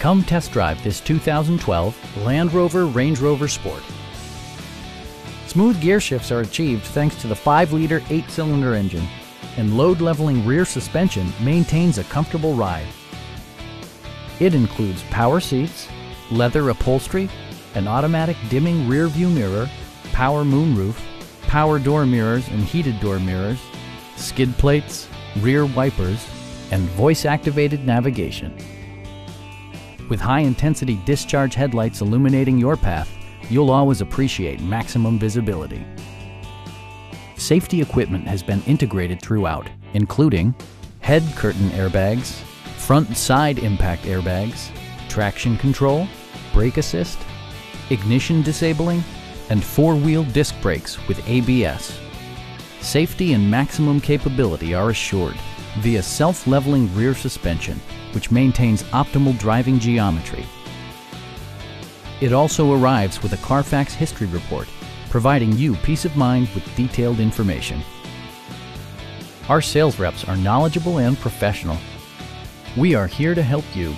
Come test drive this 2012 Land Rover Range Rover Sport. Smooth gear shifts are achieved thanks to the 5-liter 8-cylinder engine, and load-leveling rear suspension maintains a comfortable ride. It includes power seats, leather upholstery, an automatic dimming rear view mirror, power moonroof, power door mirrors and heated door mirrors, skid plates, rear wipers, and voice-activated navigation. With high-intensity discharge headlights illuminating your path, you'll always appreciate maximum visibility. Safety equipment has been integrated throughout, including head curtain airbags, front side impact airbags, traction control, brake assist, ignition disabling, and four-wheel disc brakes with ABS. Safety and maximum capability are assured via self-leveling rear suspension, which maintains optimal driving geometry. It also arrives with a Carfax history report, providing you peace of mind with detailed information. Our sales reps are knowledgeable and professional. We are here to help you